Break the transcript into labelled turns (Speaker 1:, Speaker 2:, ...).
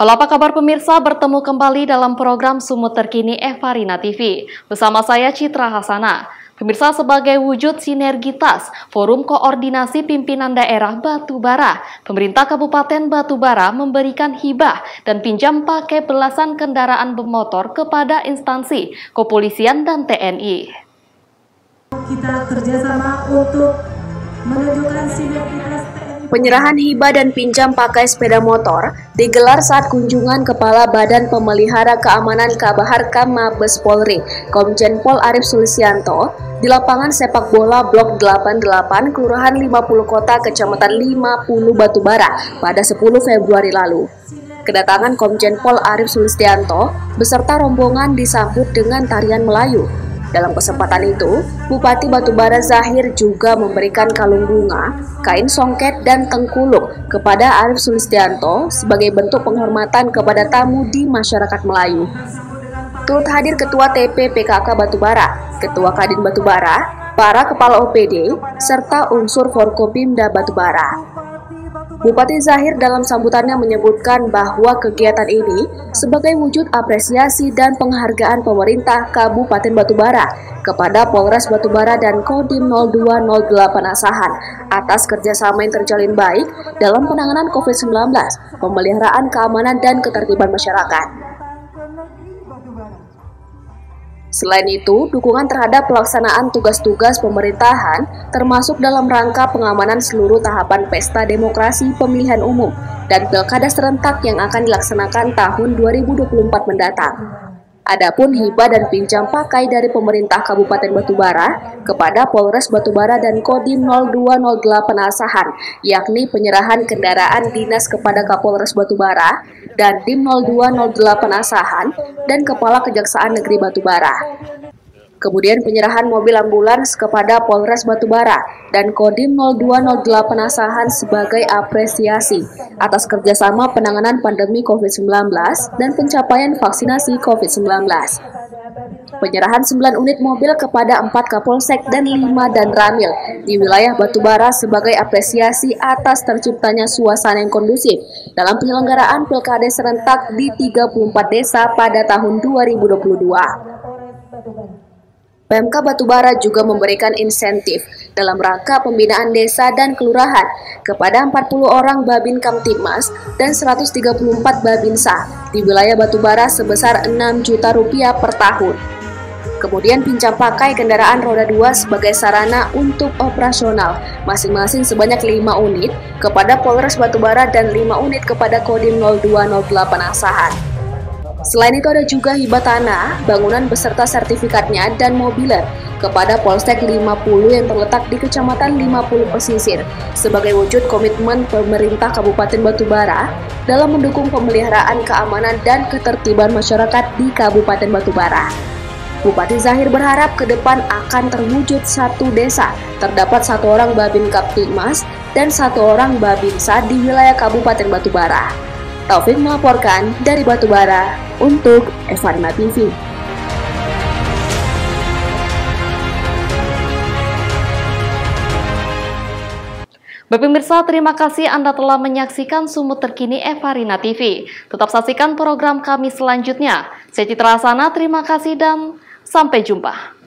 Speaker 1: Halo apa kabar pemirsa, bertemu kembali dalam program Sumut Terkini Evarina TV. Bersama saya Citra Hasana. Pemirsa sebagai wujud sinergitas Forum Koordinasi Pimpinan Daerah Batubara, pemerintah Kabupaten Batubara memberikan hibah dan pinjam pakai belasan kendaraan bermotor kepada instansi kepolisian dan TNI.
Speaker 2: Kita kerjasama untuk menunjukkan sinergitas
Speaker 3: Penyerahan hibah dan pinjam pakai sepeda motor digelar saat kunjungan Kepala Badan Pemelihara Keamanan Kabaharkam Mabes Polri, Komjen Pol Arif Sulisianto, di lapangan sepak bola Blok 88, Kelurahan 50 Kota, Kecamatan 50 Batubara pada 10 Februari lalu. Kedatangan Komjen Pol Arif Sulisianto beserta rombongan disambut dengan tarian Melayu dalam kesempatan itu, Bupati Batubara Zahir juga memberikan kalung bunga, kain songket, dan tengkuluk kepada Arif Sulistianto sebagai bentuk penghormatan kepada tamu di masyarakat Melayu. Turut hadir Ketua TP PKK Batubara, Ketua Kadin Batubara, para kepala OPD, serta unsur Forkopimda Batubara. Bupati Zahir dalam sambutannya menyebutkan bahwa kegiatan ini sebagai wujud apresiasi dan penghargaan pemerintah Kabupaten Batubara kepada Polres Batubara dan Kodim 0208 Asahan atas kerjasama yang terjalin baik dalam penanganan COVID-19, pemeliharaan keamanan dan ketertiban masyarakat. Selain itu, dukungan terhadap pelaksanaan tugas-tugas pemerintahan termasuk dalam rangka pengamanan seluruh tahapan pesta demokrasi pemilihan umum dan pilkada serentak yang akan dilaksanakan tahun 2024 mendatang. Adapun hibah dan pinjam pakai dari pemerintah Kabupaten Batubara kepada Polres Batubara dan Kodim 0208 Asahan, yakni penyerahan kendaraan dinas kepada Kapolres Batubara dan Dim 0208 Asahan dan Kepala Kejaksaan Negeri Batubara. Kemudian penyerahan mobil ambulans kepada Polres Batubara dan Kodim 0208 Asahan sebagai apresiasi atas kerjasama penanganan pandemi COVID-19 dan pencapaian vaksinasi COVID-19. Penyerahan 9 unit mobil kepada 4 Kapolsek dan 5 dan Ramil di wilayah Batubara sebagai apresiasi atas terciptanya suasana yang kondusif dalam penyelenggaraan pilkada serentak di 34 desa pada tahun 2022. PMK Batubara juga memberikan insentif dalam rangka pembinaan desa dan kelurahan kepada 40 orang Babin Kamtipmas dan 134 Babinsa di wilayah Batubara sebesar 6 juta rupiah per tahun. Kemudian pinjam pakai kendaraan roda 2 sebagai sarana untuk operasional, masing-masing sebanyak 5 unit kepada Polres Batubara dan 5 unit kepada Kodim 0208 Asahan. Selain itu ada juga hibah tanah, bangunan beserta sertifikatnya dan mobiler kepada Polsek 50 yang terletak di Kecamatan 50 Pesisir sebagai wujud komitmen pemerintah Kabupaten Batubara dalam mendukung pemeliharaan keamanan dan ketertiban masyarakat di Kabupaten Batubara. Bupati Zahir berharap ke depan akan terwujud satu desa, terdapat satu orang Babin Kaptimas dan satu orang Babinsa di wilayah Kabupaten Batubara. Taufik melaporkan dari Batubara untuk Evarna TV.
Speaker 1: Bapak pemirsa, terima kasih Anda telah menyaksikan Sumut Terkini Evarina TV. Tetap saksikan program kami selanjutnya. Saya Citra Asana, terima kasih dan sampai jumpa.